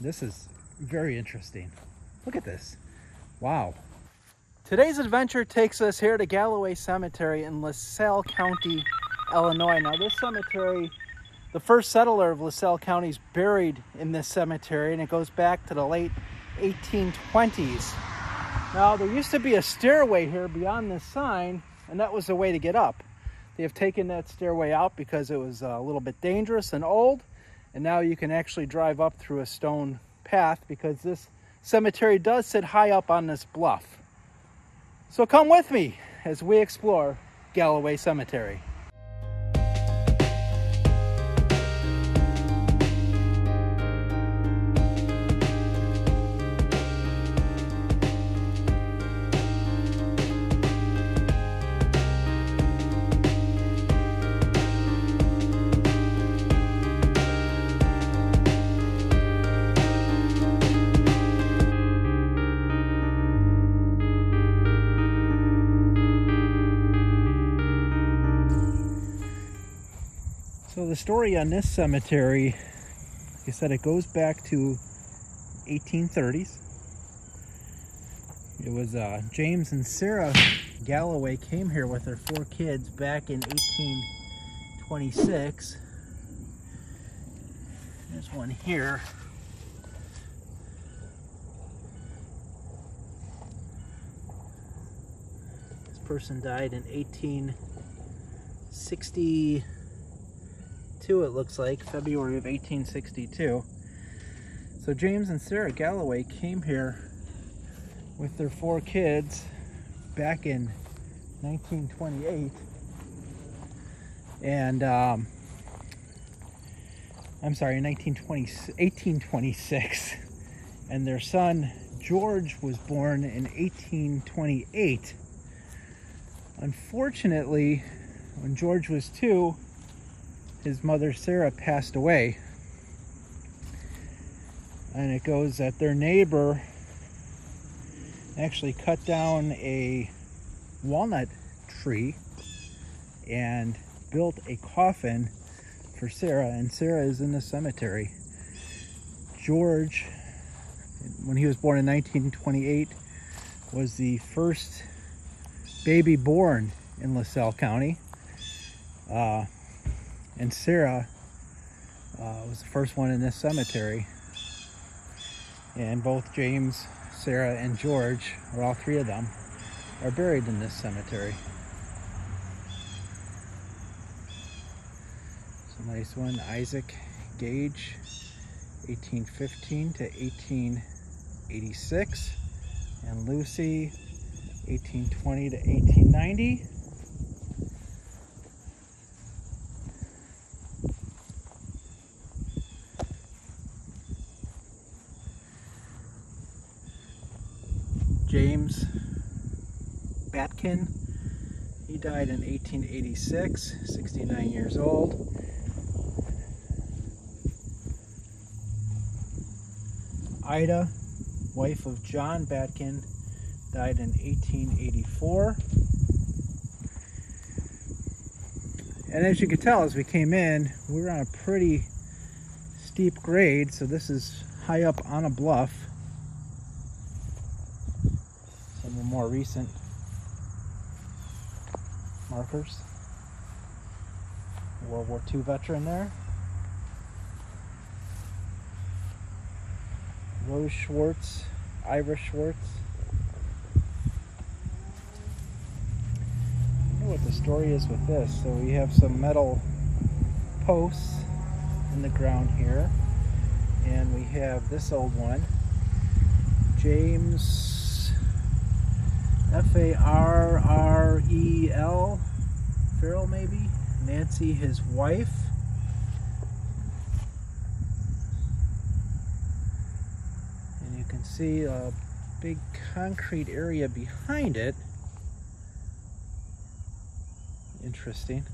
This is very interesting. Look at this. Wow. Today's adventure takes us here to Galloway Cemetery in LaSalle County, Illinois. Now this cemetery, the first settler of LaSalle County is buried in this cemetery and it goes back to the late 1820s. Now there used to be a stairway here beyond this sign and that was the way to get up. They have taken that stairway out because it was uh, a little bit dangerous and old and now you can actually drive up through a stone path because this cemetery does sit high up on this bluff. So come with me as we explore Galloway Cemetery. So the story on this cemetery, like I said, it goes back to 1830s. It was uh, James and Sarah Galloway came here with their four kids back in 1826. There's one here. This person died in 1860 it looks like, February of 1862. So James and Sarah Galloway came here with their four kids back in 1928. And, um, I'm sorry, 1920, 1826. And their son, George, was born in 1828. Unfortunately, when George was two, his mother Sarah passed away. And it goes that their neighbor actually cut down a walnut tree and built a coffin for Sarah, and Sarah is in the cemetery. George, when he was born in 1928, was the first baby born in LaSalle County. Uh, and Sarah uh, was the first one in this cemetery. And both James, Sarah, and George, or all three of them, are buried in this cemetery. It's a nice one. Isaac Gage, 1815 to 1886. And Lucy, 1820 to 1890. James Batkin. He died in 1886, 69 years old. Ida, wife of John Batkin, died in 1884. And as you can tell, as we came in, we were on a pretty steep grade, so this is high up on a bluff some more recent markers. World War II veteran there. Rose Schwartz, Ira Schwartz. I know what the story is with this. So we have some metal posts in the ground here. And we have this old one. James F A R R E L, Farrell maybe, Nancy, his wife. And you can see a big concrete area behind it. Interesting.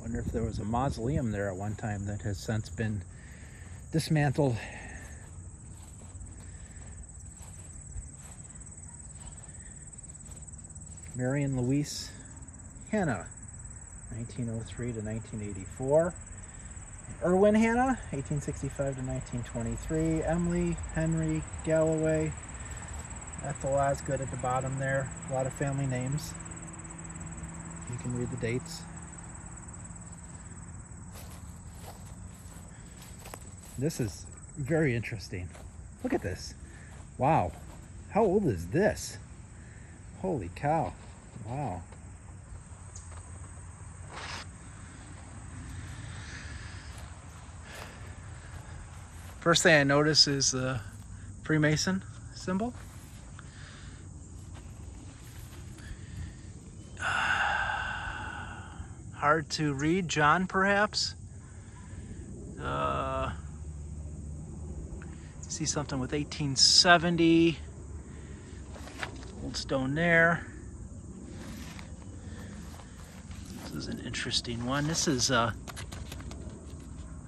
Wonder if there was a mausoleum there at one time that has since been dismantled Marion Louise Hanna, 1903 to 1984. Irwin Hanna, 1865 to 1923. Emily Henry Galloway. Ethel Osgood at the bottom there. A lot of family names. You can read the dates. This is very interesting. Look at this. Wow. How old is this? Holy cow. Wow. First thing I notice is the Freemason symbol. Hard to read, John perhaps? Uh, see something with 1870. Old stone there. This is an interesting one. This is, uh,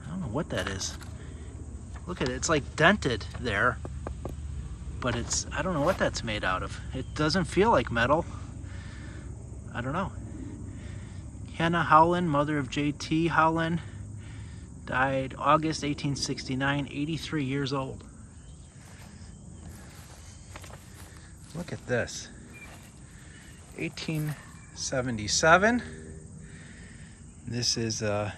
I don't know what that is. Look at it, it's like dented there, but it's, I don't know what that's made out of. It doesn't feel like metal. I don't know. Hannah Howland, mother of J.T. Howland, died August 1869, 83 years old. Look at this. 1877. This is a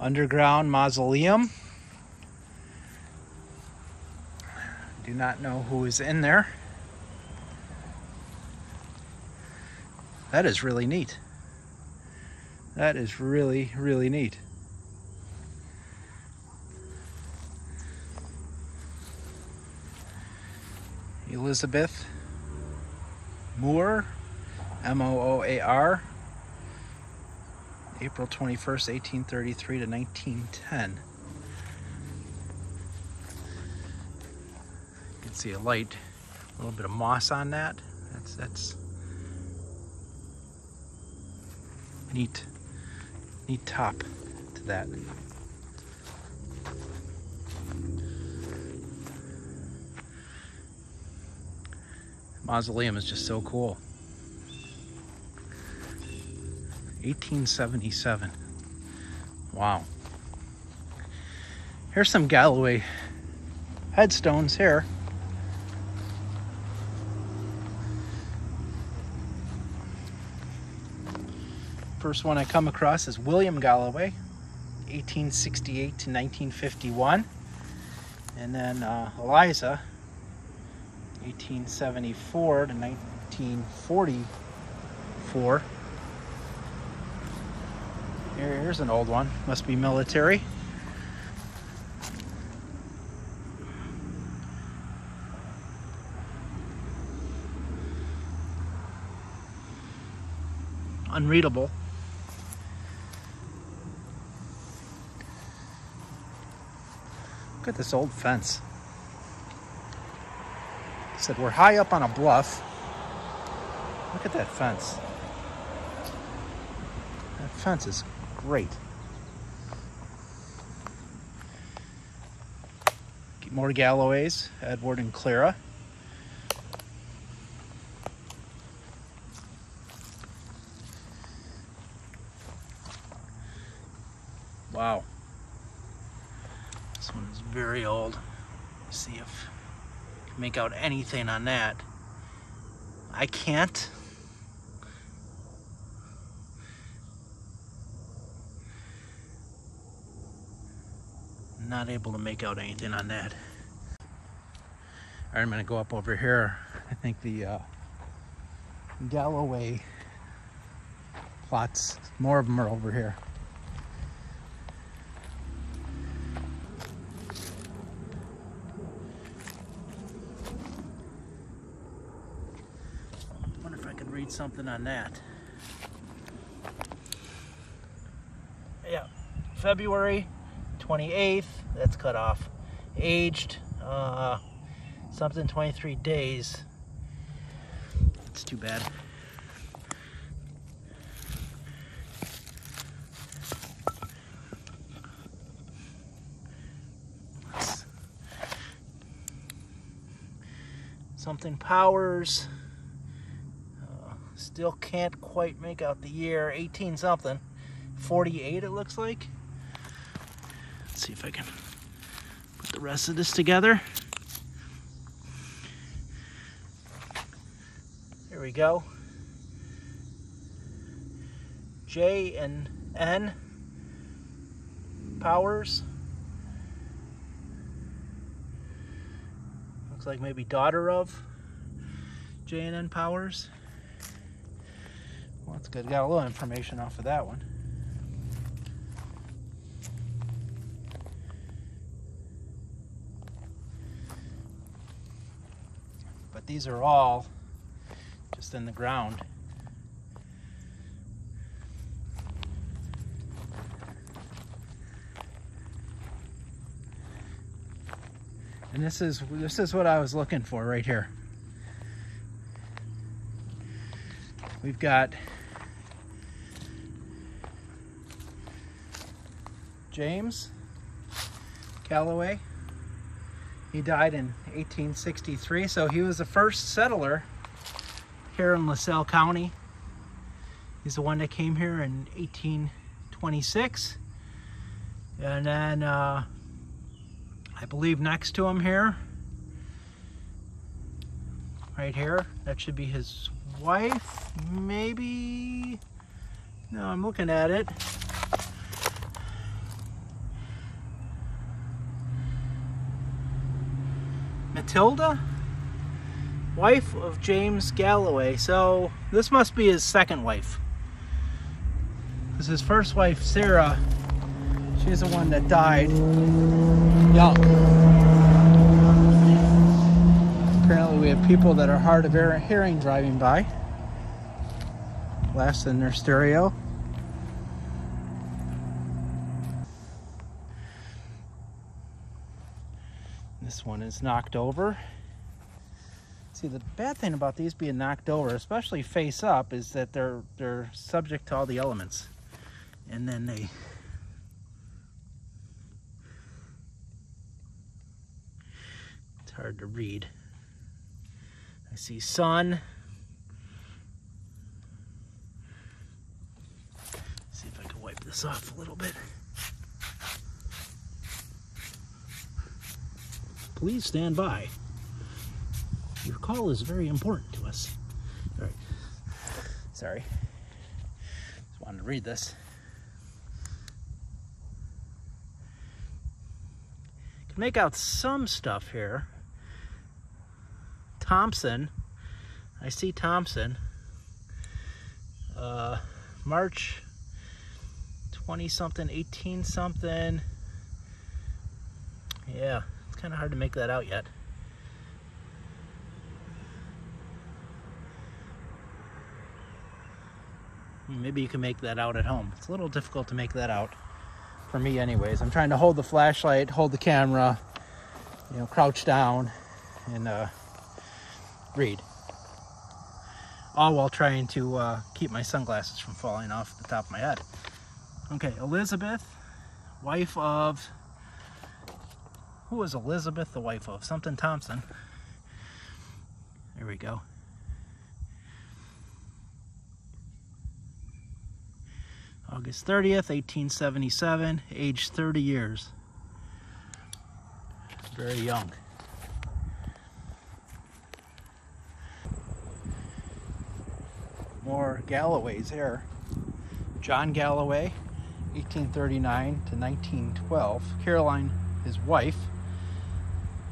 underground mausoleum. Do not know who is in there. That is really neat. That is really, really neat. Elizabeth Moore, M-O-O-A-R, April 21st, 1833 to 1910. You can see a light, a little bit of moss on that. That's, that's neat, neat top to that. Mausoleum is just so cool. 1877. Wow. Here's some Galloway headstones here. First one I come across is William Galloway, 1868 to 1951. And then uh, Eliza, 1874 to 1944. Here, here's an old one. Must be military. Unreadable. Look at this old fence. said we're high up on a bluff. Look at that fence. That fence is great. More Galloways, Edward and Clara. Wow. This one is very old. Let's see if I can make out anything on that. I can't. Not able to make out anything on that. All right, I'm gonna go up over here. I think the uh, Galloway plots, more of them are over here. I wonder if I could read something on that. Yeah, February 28th. That's cut off. Aged, uh, something 23 days. It's too bad. Something powers. Uh, still can't quite make out the year. 18 something. 48 it looks like. Let's see if I can the rest of this together. Here we go. J and N powers. Looks like maybe daughter of J and N powers. Well, that's good. Got a little information off of that one. These are all just in the ground. And this is this is what I was looking for right here. We've got James Galloway. He died in 1863, so he was the first settler here in LaSalle County. He's the one that came here in 1826. And then uh, I believe next to him here, right here, that should be his wife, maybe? No, I'm looking at it. Matilda? Wife of James Galloway. So this must be his second wife. Because his first wife, Sarah, she's the one that died young. Apparently we have people that are hard of hearing driving by. Blast in their stereo. This one is knocked over. See, the bad thing about these being knocked over, especially face up, is that they're they're subject to all the elements. And then they It's hard to read. I see sun. see if I can wipe this off a little bit. Please stand by. Your call is very important to us. All right. Sorry. Just wanted to read this. Can make out some stuff here. Thompson. I see Thompson. Uh, March 20 something, 18 something. Yeah kind of hard to make that out yet. Maybe you can make that out at home. It's a little difficult to make that out for me anyways. I'm trying to hold the flashlight, hold the camera, you know, crouch down and uh, read. All while trying to uh, keep my sunglasses from falling off the top of my head. Okay, Elizabeth, wife of who was Elizabeth, the wife of something Thompson. There we go. August 30th, 1877, age 30 years. Very young. More Galloways here. John Galloway, 1839 to 1912. Caroline, his wife,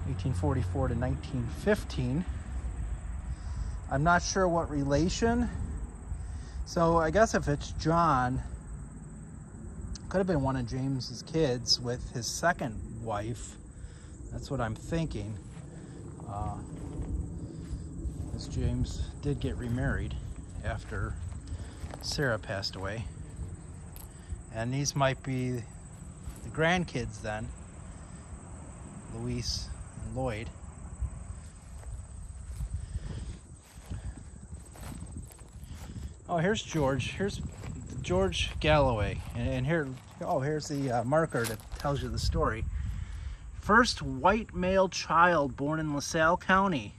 1844 to 1915. I'm not sure what relation. So I guess if it's John, could have been one of James's kids with his second wife. That's what I'm thinking. Uh, as James did get remarried after Sarah passed away. And these might be the grandkids then. Luis Lloyd. Oh, here's George. Here's George Galloway. And, here, oh, here's the uh, marker that tells you the story. First white male child born in LaSalle County.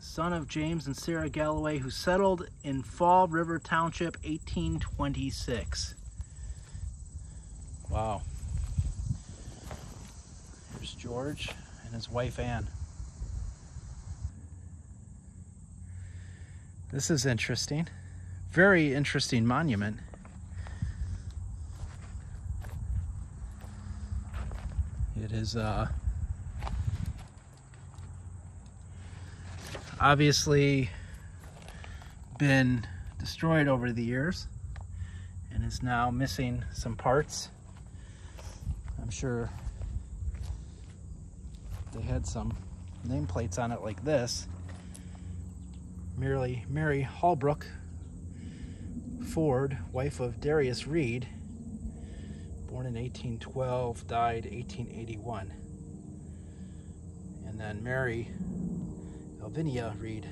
son of James and Sarah Galloway, who settled in Fall River Township 1826. Wow. George and his wife Anne. This is interesting. Very interesting monument. It is uh, obviously been destroyed over the years and is now missing some parts. I'm sure had some nameplates on it like this. Merely Mary Holbrook Ford, wife of Darius Reed, born in 1812, died 1881. And then Mary Lavinia Reed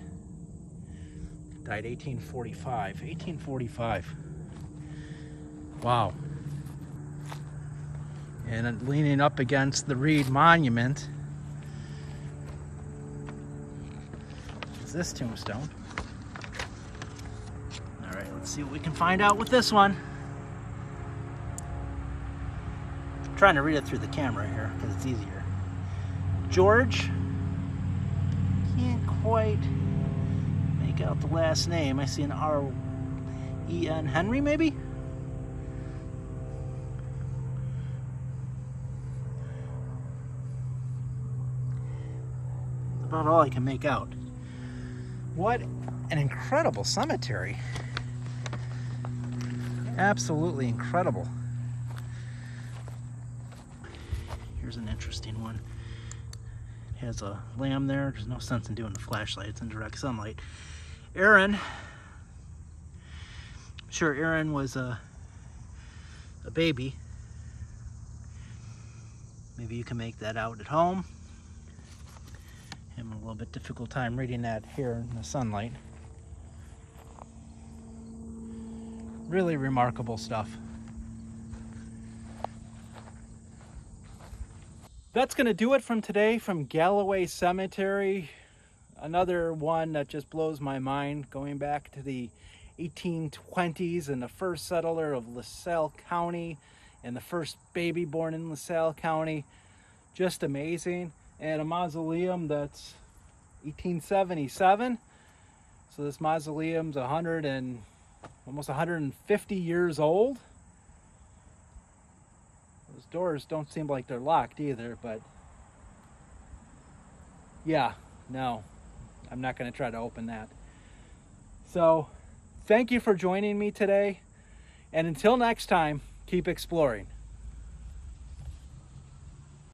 died 1845. 1845. Wow. And leaning up against the Reed Monument this tombstone. All right, let's see what we can find out with this one. I'm trying to read it through the camera here because it's easier. George can't quite make out the last name. I see an R E N Henry, maybe? About all I can make out. What an incredible cemetery. Absolutely incredible. Here's an interesting one It has a lamb there. There's no sense in doing the flashlight. It's in direct sunlight. Aaron, I'm sure Aaron was a, a baby. Maybe you can make that out at home. Little bit difficult time reading that here in the sunlight. Really remarkable stuff. that's going to do it from today from Galloway Cemetery. Another one that just blows my mind going back to the 1820s and the first settler of LaSalle County and the first baby born in LaSalle County. Just amazing. And a mausoleum that's 1877. So this mausoleum's 100 and almost 150 years old. Those doors don't seem like they're locked either, but yeah, no, I'm not going to try to open that. So thank you for joining me today. And until next time, keep exploring.